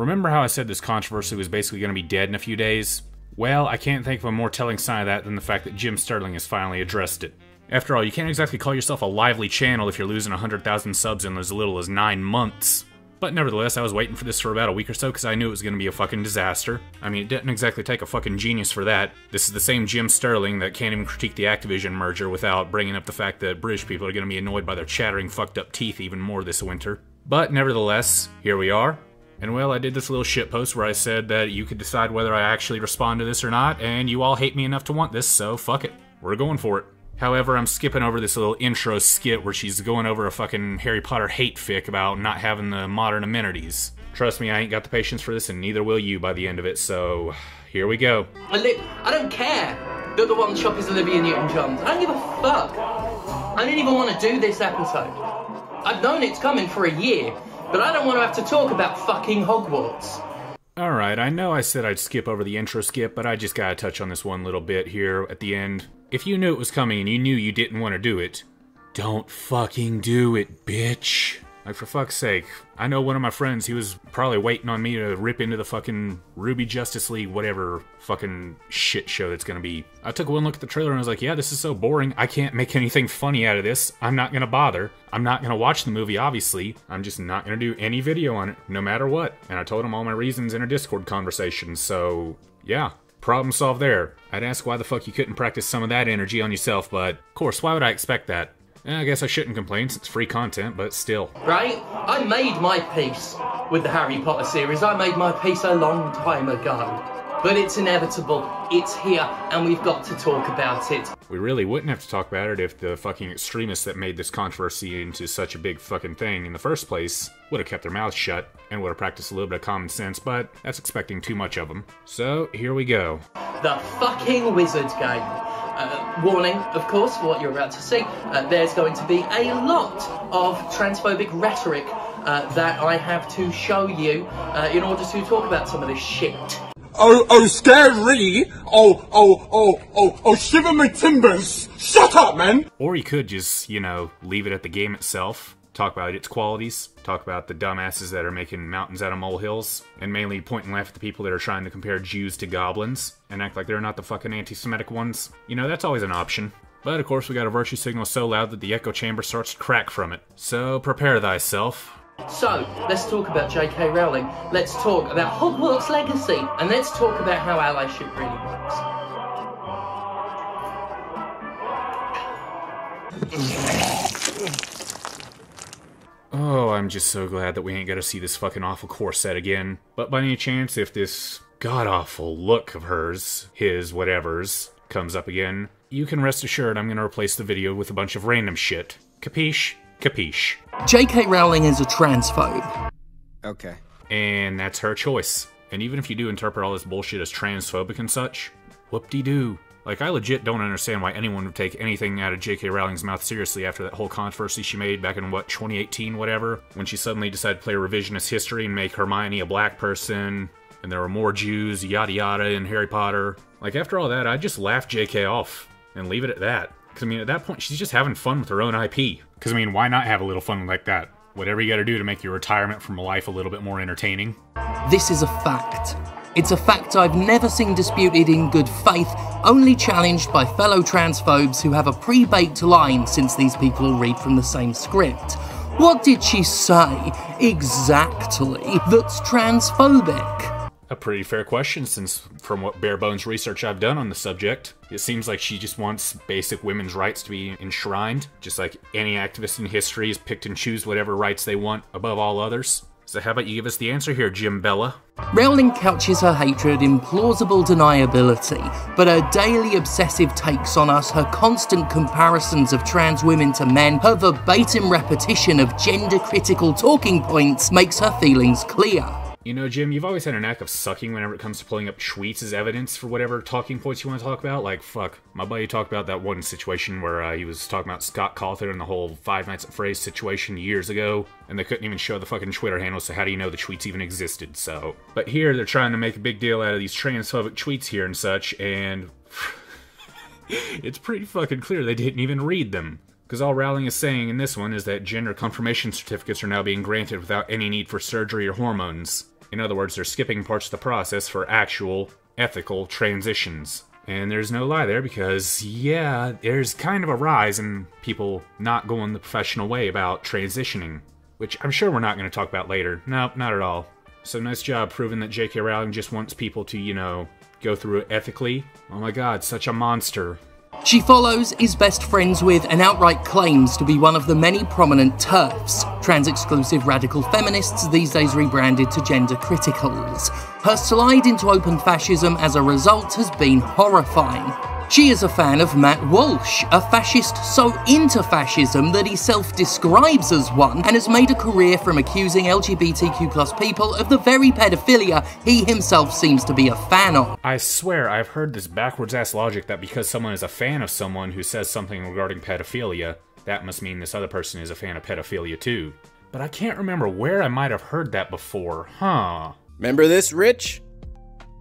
Remember how I said this controversy was basically going to be dead in a few days? Well, I can't think of a more telling sign of that than the fact that Jim Sterling has finally addressed it. After all, you can't exactly call yourself a lively channel if you're losing 100,000 subs in as little as 9 months. But nevertheless, I was waiting for this for about a week or so because I knew it was going to be a fucking disaster. I mean, it didn't exactly take a fucking genius for that. This is the same Jim Sterling that can't even critique the Activision merger without bringing up the fact that British people are going to be annoyed by their chattering fucked up teeth even more this winter. But nevertheless, here we are. And well, I did this little shitpost where I said that you could decide whether I actually respond to this or not, and you all hate me enough to want this, so fuck it. We're going for it. However, I'm skipping over this little intro skit where she's going over a fucking Harry Potter hate fic about not having the modern amenities. Trust me, I ain't got the patience for this, and neither will you by the end of it, so here we go. I, I don't care that the one shop is Olivia Newton John's. I don't give a fuck. I didn't even want to do this episode. I've known it's coming for a year, but I don't want to have to talk about fucking Hogwarts. Alright, I know I said I'd skip over the intro skip, but I just gotta touch on this one little bit here at the end. If you knew it was coming and you knew you didn't want to do it, don't fucking do it, bitch. Like, for fuck's sake. I know one of my friends, he was probably waiting on me to rip into the fucking Ruby Justice League, whatever fucking shit show that's gonna be. I took one look at the trailer and I was like, yeah, this is so boring. I can't make anything funny out of this. I'm not gonna bother. I'm not gonna watch the movie, obviously. I'm just not gonna do any video on it, no matter what. And I told him all my reasons in a Discord conversation, so yeah. Problem solved there. I'd ask why the fuck you couldn't practice some of that energy on yourself, but of course, why would I expect that? Eh, I guess I shouldn't complain, since it's free content, but still. Right? I made my peace with the Harry Potter series. I made my peace a long time ago. But it's inevitable. It's here, and we've got to talk about it. We really wouldn't have to talk about it if the fucking extremists that made this controversy into such a big fucking thing in the first place would have kept their mouths shut and would have practiced a little bit of common sense, but that's expecting too much of them. So, here we go. The fucking Wizards game. Uh, warning, of course, for what you're about to see. Uh, there's going to be a lot of transphobic rhetoric uh, that I have to show you uh, in order to talk about some of this shit. Oh, oh, scary! Oh, oh, oh, oh, oh, shiver my timbers! Shut up, man! Or you could just, you know, leave it at the game itself, talk about its qualities, talk about the dumbasses that are making mountains out of molehills, and mainly point and laugh at the people that are trying to compare Jews to goblins, and act like they're not the fucking anti Semitic ones. You know, that's always an option. But of course, we got a virtue signal so loud that the echo chamber starts to crack from it. So prepare thyself. So, let's talk about J.K. Rowling. Let's talk about Hogwarts Legacy. And let's talk about how allyship really works. Oh, I'm just so glad that we ain't gotta see this fucking awful corset again. But by any chance, if this god awful look of hers, his whatever's, comes up again, you can rest assured I'm gonna replace the video with a bunch of random shit. Capiche? Capiche. J.K. Rowling is a transphobe. Okay. And that's her choice. And even if you do interpret all this bullshit as transphobic and such, whoop-de-doo. Like, I legit don't understand why anyone would take anything out of J.K. Rowling's mouth seriously after that whole controversy she made back in, what, 2018, whatever? When she suddenly decided to play revisionist history and make Hermione a black person, and there were more Jews, yada yada, in Harry Potter. Like, after all that, I'd just laugh J.K. off and leave it at that. Because, I mean, at that point, she's just having fun with her own IP. Because, I mean, why not have a little fun like that? Whatever you gotta do to make your retirement from life a little bit more entertaining. This is a fact. It's a fact I've never seen disputed in good faith, only challenged by fellow transphobes who have a pre baked line since these people read from the same script. What did she say exactly that's transphobic? A pretty fair question, since from what bare bones research I've done on the subject, it seems like she just wants basic women's rights to be enshrined, just like any activist in history has picked and choose whatever rights they want above all others. So how about you give us the answer here, Jim Bella? Rowling couches her hatred in plausible deniability, but her daily obsessive takes on us, her constant comparisons of trans women to men, her verbatim repetition of gender critical talking points makes her feelings clear. You know, Jim, you've always had a knack of sucking whenever it comes to pulling up tweets as evidence for whatever talking points you want to talk about. Like, fuck, my buddy talked about that one situation where uh, he was talking about Scott Cawthon and the whole Five Nights at Freddy's situation years ago, and they couldn't even show the fucking Twitter handle, so how do you know the tweets even existed? So, but here they're trying to make a big deal out of these transphobic tweets here and such, and it's pretty fucking clear they didn't even read them. Because all Rowling is saying in this one is that gender confirmation certificates are now being granted without any need for surgery or hormones. In other words, they're skipping parts of the process for actual ethical transitions. And there's no lie there because, yeah, there's kind of a rise in people not going the professional way about transitioning, which I'm sure we're not going to talk about later. Nope, not at all. So nice job proving that J.K. Rowling just wants people to, you know, go through it ethically. Oh my god, such a monster. She follows, is best friends with, and outright claims to be one of the many prominent TERFs, trans exclusive radical feminists these days rebranded to gender criticals. Her slide into open fascism as a result has been horrifying. She is a fan of Matt Walsh, a fascist so into fascism that he self describes as one and has made a career from accusing LGBTQ plus people of the very pedophilia he himself seems to be a fan of. I swear I've heard this backwards ass logic that because someone is a fan of someone who says something regarding pedophilia, that must mean this other person is a fan of pedophilia too. But I can't remember where I might have heard that before, huh? Remember this, Rich?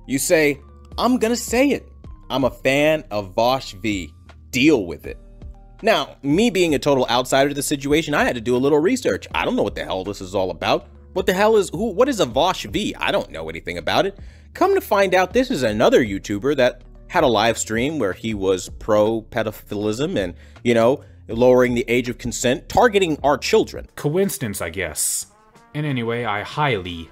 You say, I'm gonna say it. I'm a fan of Vaush V. Deal with it. Now, me being a total outsider to the situation, I had to do a little research. I don't know what the hell this is all about. What the hell is who what is a Vaush V? I don't know anything about it. Come to find out this is another YouTuber that had a live stream where he was pro pedophilism and, you know, lowering the age of consent, targeting our children. Coincidence, I guess. And anyway, I highly,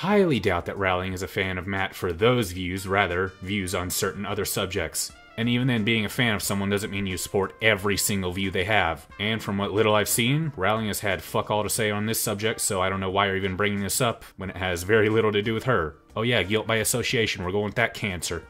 highly doubt that Rowling is a fan of Matt for those views, rather, views on certain other subjects. And even then, being a fan of someone doesn't mean you support every single view they have. And from what little I've seen, Rowling has had fuck all to say on this subject, so I don't know why you're even bringing this up when it has very little to do with her. Oh yeah, guilt by association, we're going with that cancer.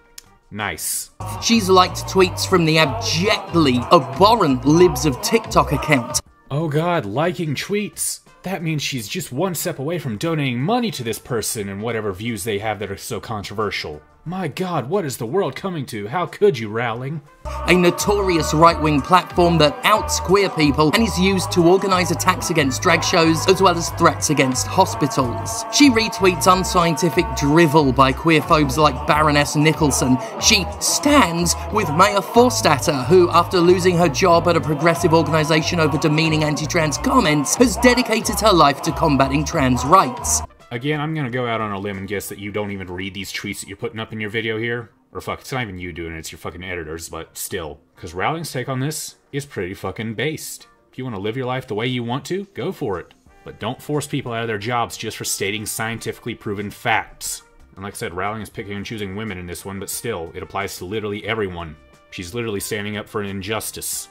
Nice. She's liked tweets from the abjectly abhorrent Libs of TikTok account. Oh god, liking tweets. That means she's just one step away from donating money to this person and whatever views they have that are so controversial. My god, what is the world coming to? How could you, Rowling? a notorious right wing platform that outs queer people and is used to organise attacks against drag shows as well as threats against hospitals. She retweets unscientific drivel by queerphobes like Baroness Nicholson. She stands with Maya Forstater, who, after losing her job at a progressive organisation over demeaning anti trans comments, has dedicated her life to combating trans rights. Again, I'm gonna go out on a limb and guess that you don't even read these tweets that you're putting up in your video here. Or fuck, it's not even you doing it, it's your fucking editors, but still. Because Rowling's take on this is pretty fucking based. If you want to live your life the way you want to, go for it. But don't force people out of their jobs just for stating scientifically proven facts. And like I said, Rowling is picking and choosing women in this one, but still, it applies to literally everyone. She's literally standing up for an injustice.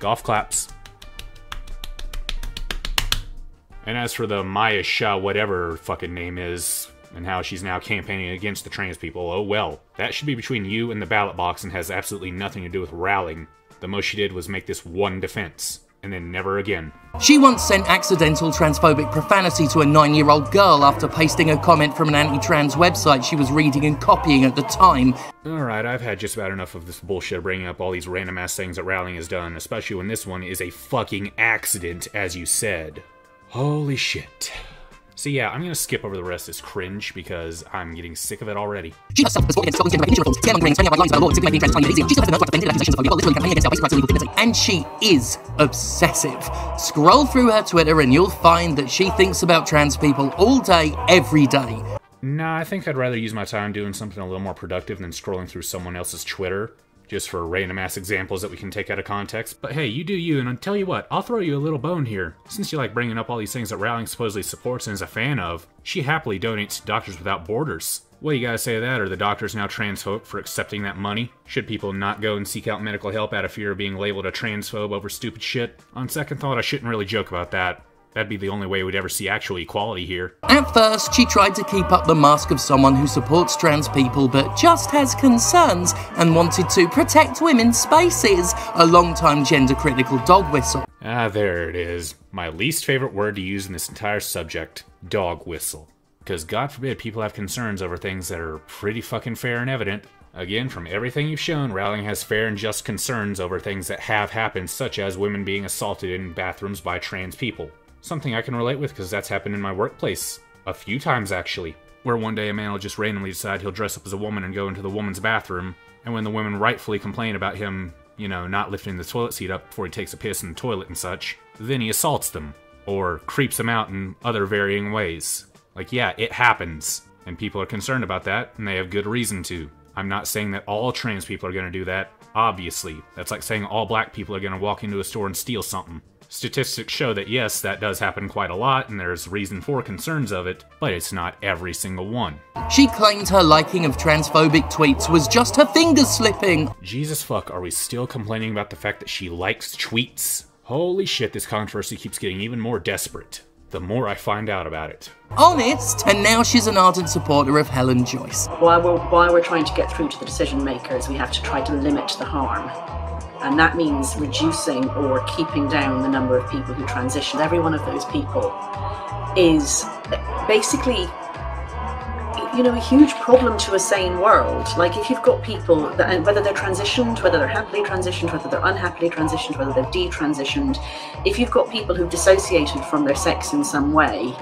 Golf claps. And as for the Maya Shah, whatever fucking name is, and how she's now campaigning against the trans people, oh well. That should be between you and the ballot box and has absolutely nothing to do with Rowling. The most she did was make this one defense, and then never again. She once sent accidental transphobic profanity to a nine year old girl after pasting a comment from an anti trans website she was reading and copying at the time. Alright, I've had just about enough of this bullshit bringing up all these random ass things that Rowling has done, especially when this one is a fucking accident, as you said. Holy shit. So yeah, I'm gonna skip over the rest of this cringe because I'm getting sick of it already. She herself has spoken against Scotland's gender recognition reforms, scaremongering, spreading out lies about law, simply making trans tiny easier. She's suffered the most defended accusations of phobia, literally campaigning against our basic rights and legal dignity. And she is obsessive. Scroll through her Twitter and you'll find that she thinks about trans people all day, every day. Nah, I think I'd rather use my time doing something a little more productive than scrolling through someone else's Twitter just for random ass examples that we can take out of context. But hey, you do you, and I'll tell you what, I'll throw you a little bone here. Since you like bringing up all these things that Rowling supposedly supports and is a fan of, she happily donates to Doctors Without Borders. What do you gotta say to that? Are the doctors now transphobe for accepting that money? Should people not go and seek out medical help out of fear of being labeled a transphobe over stupid shit? On second thought, I shouldn't really joke about that. That'd be the only way we'd ever see actual equality here. At first, she tried to keep up the mask of someone who supports trans people but just has concerns and wanted to protect women's spaces, a long-time gender critical dog whistle. Ah, there it is. My least favorite word to use in this entire subject dog whistle. Because God forbid people have concerns over things that are pretty fucking fair and evident. Again, from everything you've shown, Rowling has fair and just concerns over things that have happened, such as women being assaulted in bathrooms by trans people. Something I can relate with because that's happened in my workplace. A few times, actually. Where one day a man will just randomly decide he'll dress up as a woman and go into the woman's bathroom, and when the women rightfully complain about him, you know, not lifting the toilet seat up before he takes a piss in the toilet and such, then he assaults them, or creeps them out in other varying ways. Like, yeah, it happens. And people are concerned about that, and they have good reason to. I'm not saying that all trans people are to do that. Obviously. That's like saying all black people are to walk into a store and steal something. Statistics show that yes, that does happen quite a lot, and there's reason for concerns of it, but it's not every single one. She claimed her liking of transphobic tweets was just her fingers slipping. Jesus fuck, are we still complaining about the fact that she likes tweets? Holy shit, this controversy keeps getting even more desperate. The more I find out about it. Honest, and now she's an ardent supporter of Helen Joyce. While we're, while we're trying to get through to the decision makers, we have to try to limit the harm. And that means reducing or keeping down the number of people who transition. Every one of those people is basically you know a huge problem to a sane world like if you've got people that whether they're transitioned whether they're happily transitioned whether they're unhappily transitioned whether they're detransitioned if you've got people who've dissociated from their sex in some way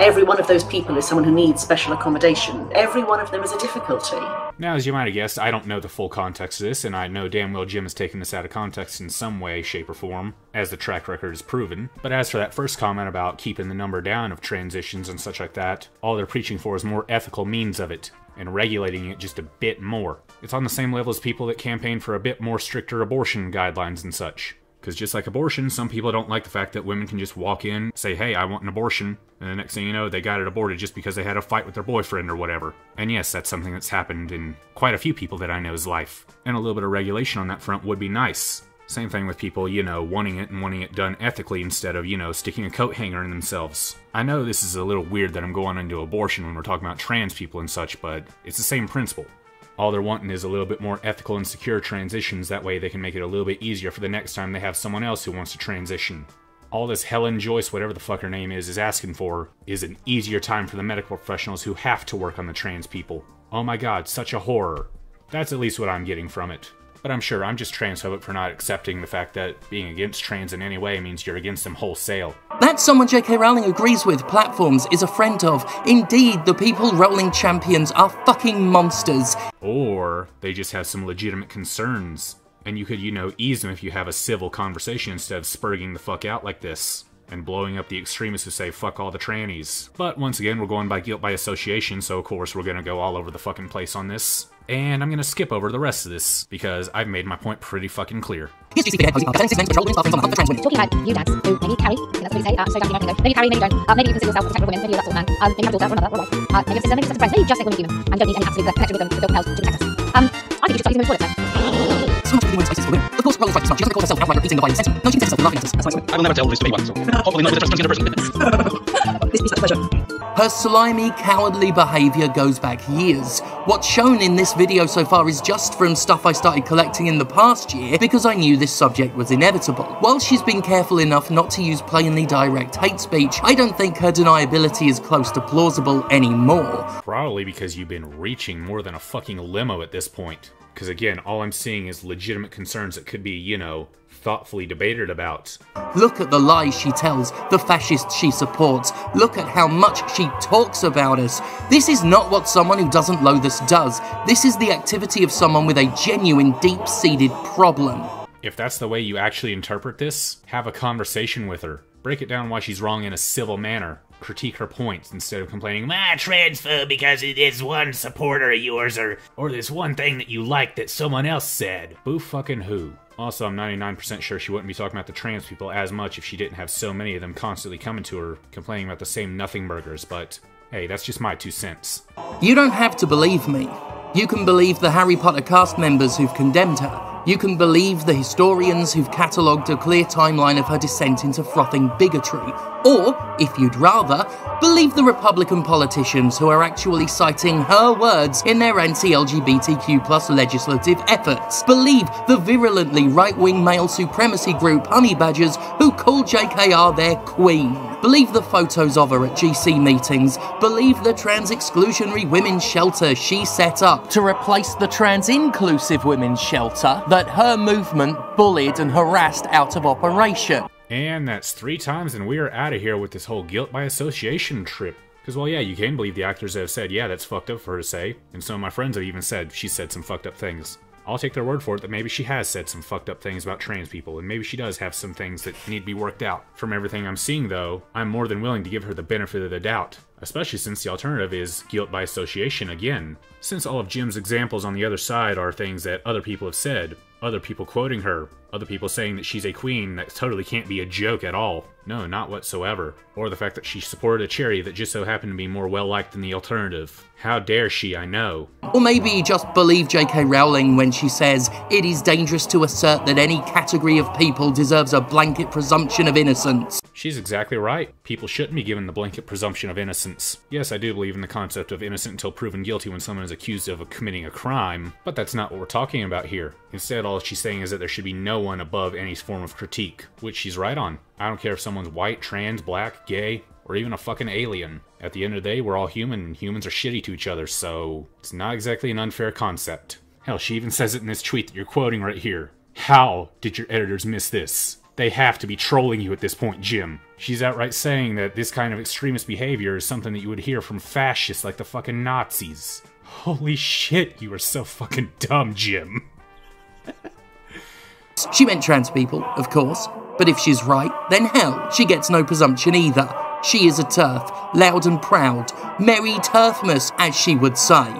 every one of those people is someone who needs special accommodation every one of them is a difficulty Now, as you might have guessed, I don't know the full context of this, and I know damn well Jim has taken this out of context in some way, shape, or form, as the track record has proven. But as for that first comment about keeping the number down of transitions and such like that, all they're preaching for is more ethical means of it, and regulating it just a bit more. It's on the same level as people that campaign for a bit more stricter abortion guidelines and such. Because just like abortion, some people don't like the fact that women can just walk in, say, hey, I want an abortion, and the next thing you know, they got it aborted just because they had a fight with their boyfriend or whatever. And yes, that's something that's happened in quite a few people that I know's life. And a little bit of regulation on that front would be nice. Same thing with people, you know, wanting it and wanting it done ethically instead of, you know, sticking a coat hanger in themselves. I know this is a little weird that I'm going into abortion when we're talking about trans people and such, but it's the same principle. All they're wanting is a little bit more ethical and secure transitions. That way they can make it a little bit easier for the next time they have someone else who wants to transition. All this Helen Joyce, whatever the fuck her name is, is asking for is an easier time for the medical professionals who have to work on the trans people. Oh my god, such a horror. That's at least what I'm getting from it. But I'm sure I'm just transphobic for not accepting the fact that being against trans in any way means you're against them wholesale. That's someone J.K. Rowling agrees with, Platforms is a friend of. Indeed, the people Rowling champions are fucking monsters. Or they just have some legitimate concerns. And you could, you know, ease them if you have a civil conversation instead of spurging the fuck out like this. And blowing up the extremists who say fuck all the trannies. But once again, we're going by guilt by association, so of course we're gonna go all over the fucking place on this. And I'm gonna skip over the rest of this, because I've made my point pretty fucking clear. Here's GCP head posing up, presenting control women's bathrooms on the hunt for trans women. talking about you dads uh, maybe carry, I that's what you say, so down, you know, maybe you maybe don't, maybe you consider yourself a protector of women, maybe you're that sort of man, um, maybe you have a daughter or another or a maybe you're a sister, uh, maybe you're a friend, maybe you just think women are human, and don't need any absolute connection them to feel compelled to protect us. I think you should start using women's toilets. So much for women's spaces for women. Of course, Rowling's right to smart. She doesn't call herself an outright repeating the violent sentiment. No, she says herself laughing at us. That's why I will never tell this to anyone, so hopefully not with a transgender person. this is such a pleasure Her slimy, cowardly behaviour goes back years. What's shown in this video so far is just from stuff I started collecting in the past year because I knew this subject was inevitable. While she's been careful enough not to use plainly direct hate speech, I don't think her deniability is close to plausible anymore. Probably because you've been reaching more than a fucking limo at this point. Because again, all I'm seeing is legitimate concerns that could be, you know, thoughtfully debated about. Look at the lies she tells, the fascists she supports. Look at how much she talks about us. This is not what someone who doesn't loathe us does. This is the activity of someone with a genuine, deep seated problem. If that's the way you actually interpret this, have a conversation with her. Break it down why she's wrong in a civil manner. Critique her points instead of complaining, ah, transphobe because it is one supporter of yours or or this one thing that you like that someone else said. Boo fucking who? Also, I'm 99% sure she wouldn't be talking about the trans people as much if she didn't have so many of them constantly coming to her complaining about the same nothing burgers, but hey, that's just my two cents. You don't have to believe me. You can believe the Harry Potter cast members who've condemned her. You can believe the historians who've catalogued a clear timeline of her descent into frothing bigotry. Or, if you'd rather, believe the Republican politicians who are actually citing her words in their anti-LGBTQ plus legislative efforts. Believe the virulently right-wing male supremacy group Honey Badgers who call JKR their queen. Believe the photos of her at GC meetings. Believe the trans exclusionary women's shelter she set up to replace the trans inclusive women's shelter that her movement bullied and harassed out of operation. And that's three times, and we are out of here with this whole guilt by association trip. Because, well, yeah, you can believe the actors have said, yeah, that's fucked up for her to say. And some of my friends have even said she said some fucked up things. I'll take their word for it that maybe she has said some fucked up things about trans people, and maybe she does have some things that need to be worked out. From everything I'm seeing, though, I'm more than willing to give her the benefit of the doubt. Especially since the alternative is guilt by association again. Since all of Jim's examples on the other side are things that other people have said, other people quoting her, other people saying that she's a queen that totally can't be a joke at all. No, not whatsoever. Or the fact that she supported a charity that just so happened to be more well liked than the alternative. How dare she, I know. Or maybe just believe J.K. Rowling when she says it is dangerous to assert that any category of people deserves a blanket presumption of innocence. She's exactly right. People shouldn't be given the blanket presumption of innocence. Yes, I do believe in the concept of innocent until proven guilty when someone is accused of committing a crime, but that's not what we're talking about here. Instead, all she's saying is that there should be no one above any form of critique, which she's right on. I don't care if someone's white, trans, black, gay, or even a fucking alien. At the end of the day, we're all human, and humans are shitty to each other, so it's not exactly an unfair concept. Hell, she even says it in this tweet that you're quoting right here. How did your editors miss this? They have to be trolling you at this point, Jim. She's outright saying that this kind of extremist behavior is something that you would hear from fascists like the fucking Nazis. Holy shit, you are so fucking dumb, Jim. She meant trans people, of course, but if she's right, then hell, she gets no presumption either. She is a TERF, loud and proud, Merry Turfmas, as she would say.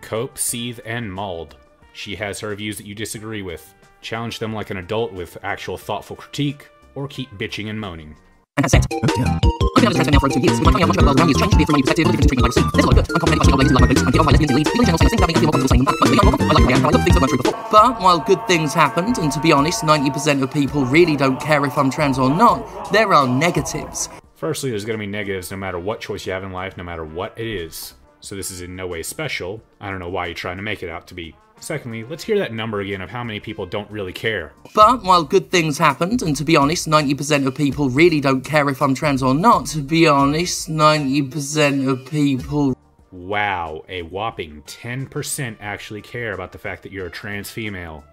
Cope, seethe, and mauled. She has her views that you disagree with. Challenge them like an adult with actual thoughtful critique, or keep bitching and moaning. And has oh dear. I've been out of now for over two years. We're finding much about the world around me has changed, be it from my perspective, the difference in treatment by the There's a lot of good. I'm confident by seeing ladies like my boots, I'm get off lesbians in leads. People in general saying the same I feel more comfortable saying them back. Most of I like my I love things I went through before. But while good things happened, and to be honest, 90% of people really don't care if I'm trans or not, there are negatives. Firstly, there's going to be negatives no matter what choice you have in life, no matter what it is. So this is in no way special. I don't know why you're trying to make it out to be. Secondly, let's hear that number again of how many people don't really care. But while good things happened, and to be honest, 90% of people really don't care if I'm trans or not, to be honest, 90% of people. Wow, a whopping 10% actually care about the fact that you're a trans female.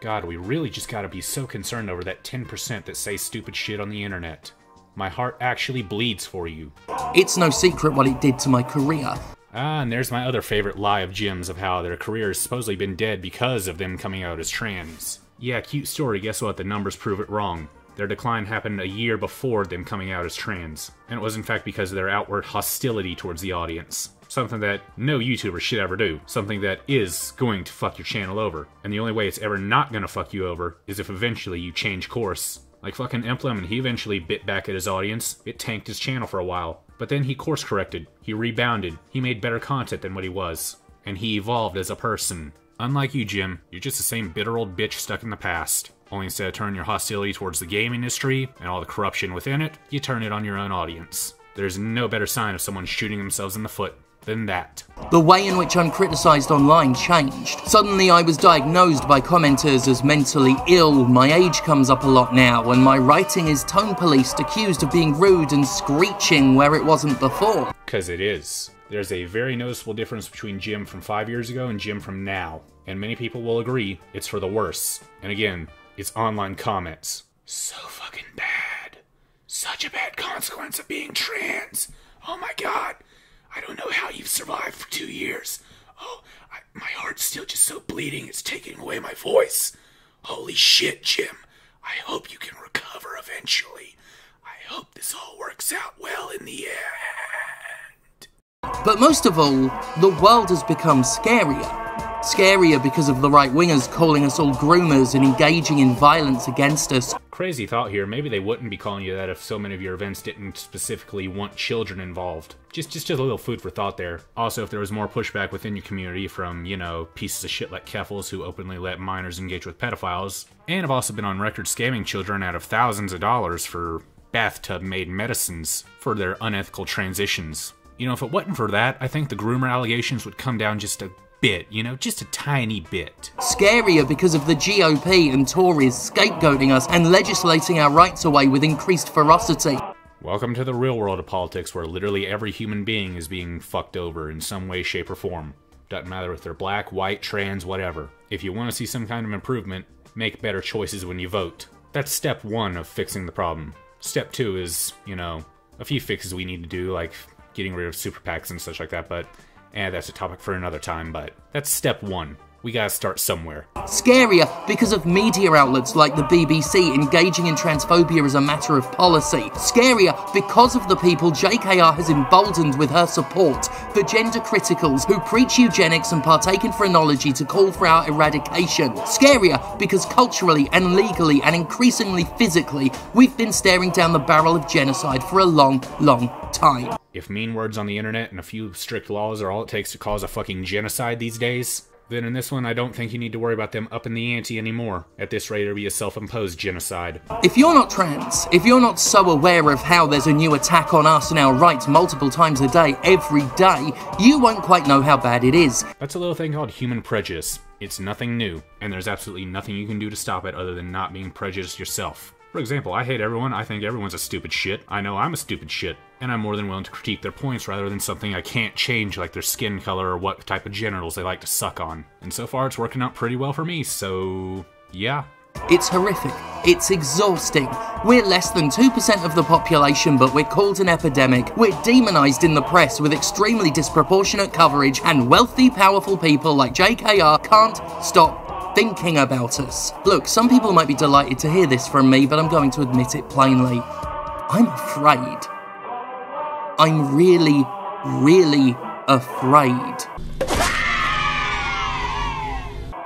God, we really just gotta be so concerned over that 10% that say stupid shit on the internet. My heart actually bleeds for you. It's no secret what it did to my career. Ah, and there's my other favorite lie of Jim's of how their career has supposedly been dead because of them coming out as trans. Yeah, cute story, guess what? The numbers prove it wrong. Their decline happened a year before them coming out as trans, and it was in fact because of their outward hostility towards the audience. Something that no YouTuber should ever do. Something that is going to fuck your channel over. And the only way it's ever not gonna fuck you over is if eventually you change course. Like fucking Emblem, and he eventually bit back at his audience. It tanked his channel for a while. But then he course corrected, he rebounded, he made better content than what he was, and he evolved as a person. Unlike you, Jim, you're just the same bitter old bitch stuck in the past. Only instead of turning your hostility towards the game industry and all the corruption within it, you turn it on your own audience. There's no better sign of someone shooting themselves in the foot than that. The way in which I'm criticised online changed. Suddenly, I was diagnosed by commenters as mentally ill. My age comes up a lot now, and my writing is tone policed, accused of being rude and screeching where it wasn't before. Because it is. There's a very noticeable difference between Jim from five years ago and Jim from now. And many people will agree it's for the worse. And again, it's online comments. So fucking bad. Such a bad consequence of being trans. Oh my god. I don't know how you've survived for two years. Oh, I, my heart's still just so bleeding, it's taking away my voice. Holy shit, Jim. I hope you can recover eventually. I hope this all works out well in the end. But most of all, the world has become scarier. Scarier because of the right wingers calling us all groomers and engaging in violence against us. Crazy thought here. Maybe they wouldn't be calling you that if so many of your events didn't specifically want children involved. Just, just a little food for thought there. Also, if there was more pushback within your community from, you know, pieces of shit like Keffals who openly let minors engage with pedophiles, and have also been on record scamming children out of thousands of dollars for bathtub-made medicines for their unethical transitions. You know, if it wasn't for that, I think the groomer allegations would come down just a bit, you know, just a tiny bit. Scarier because of the GOP and Tories scapegoating us and legislating our rights away with increased ferocity. Welcome to the real world of politics where literally every human being is being fucked over in some way, shape, or form. Doesn't matter if they're black, white, trans, whatever. If you want to see some kind of improvement, make better choices when you vote. That's step one of fixing the problem. Step two is, you know, a few fixes we need to do, like getting rid of super PACs and such like that, but and that's a topic for another time, but that's step one. We gotta start somewhere. Scarier because of media outlets like the BBC engaging in transphobia as a matter of policy. Scarier because of the people JKR has emboldened with her support, the gender criticals who preach eugenics and partake in phrenology to call for our eradication. Scarier because culturally and legally and increasingly physically, we've been staring down the barrel of genocide for a long, long time. If mean words on the internet and a few strict laws are all it takes to cause a fucking genocide these days, then in this one, I don't think you need to worry about them upping the ante anymore. At this rate, it'll be a self imposed genocide. If you're not trans, if you're not so aware of how there's a new attack on us and our rights multiple times a day, every day, you won't quite know how bad it is. That's a little thing called human prejudice. It's nothing new, and there's absolutely nothing you can do to stop it other than not being prejudiced yourself. For example, I hate everyone, I think everyone's a stupid shit. I know I'm a stupid shit, and I'm more than willing to critique their points rather than something I can't change like their skin color or what type of genitals they like to suck on. And so far it's working out pretty well for me, so yeah. It's horrific. It's exhausting. We're less than 2% of the population, but we're called an epidemic. We're demonized in the press with extremely disproportionate coverage, and wealthy, powerful people like JKR can't stop thinking about us. Look, some people might be delighted to hear this from me, but I'm going to admit it plainly. I'm afraid. I'm really, really afraid.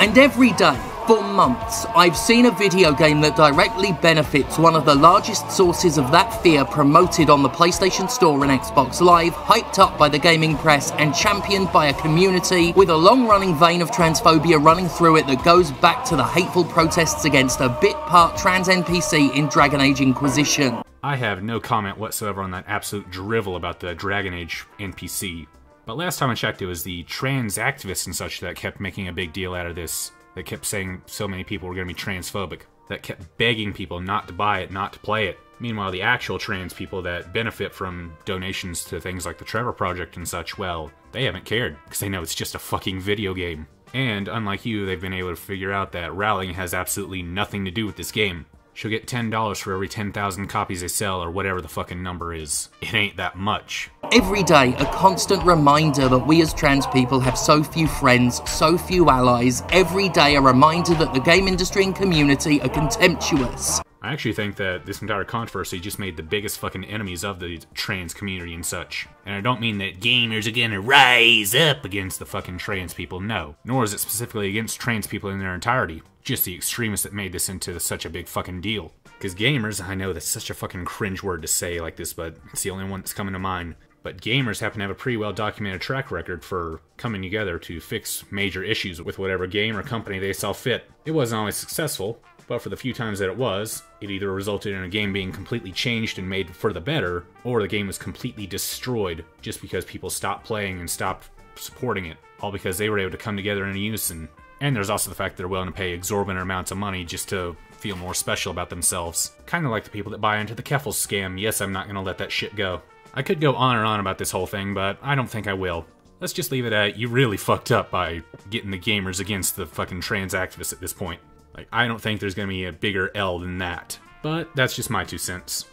And every day, for months, I've seen a video game that directly benefits one of the largest sources of that fear promoted on the PlayStation Store and Xbox Live, hyped up by the gaming press and championed by a community with a long running vein of transphobia running through it that goes back to the hateful protests against a bit part trans NPC in Dragon Age Inquisition. I have no comment whatsoever on that absolute drivel about the Dragon Age NPC. But last time I checked, it was the trans activists and such that kept making a big deal out of this that kept saying so many people were going to be transphobic, that kept begging people not to buy it, not to play it. Meanwhile, the actual trans people that benefit from donations to things like the Trevor Project and such, well, they haven't cared, because they know it's just a fucking video game. And unlike you, they've been able to figure out that Rowling has absolutely nothing to do with this game. She'll get $10 for every 10,000 copies they sell, or whatever the fucking number is. It ain't that much. Every day, a constant reminder that we as trans people have so few friends, so few allies. Every day, a reminder that the game industry and community are contemptuous. I actually think that this entire controversy just made the biggest fucking enemies of the trans community and such. And I don't mean that gamers are gonna rise up against the fucking trans people, no. Nor is it specifically against trans people in their entirety. Just the extremists that made this into such a big fucking deal. Because gamers, I know that's such a fucking cringe word to say like this, but it's the only one that's coming to mind. But gamers happen to have a pretty well documented track record for coming together to fix major issues with whatever game or company they saw fit. It wasn't always successful, but for the few times that it was, it either resulted in a game being completely changed and made for the better, or the game was completely destroyed just because people stopped playing and stopped supporting it, all because they were able to come together in a unison. And there's also the fact that they're willing to pay exorbitant amounts of money just to feel more special about themselves. Kind of like the people that buy into the Keffel scam. Yes, I'm not gonna let that shit go. I could go on and on about this whole thing, but I don't think I will. Let's just leave it at you really fucked up by getting the gamers against the fucking trans activists at this point. Like, I don't think there's gonna be a bigger L than that. But that's just my two cents.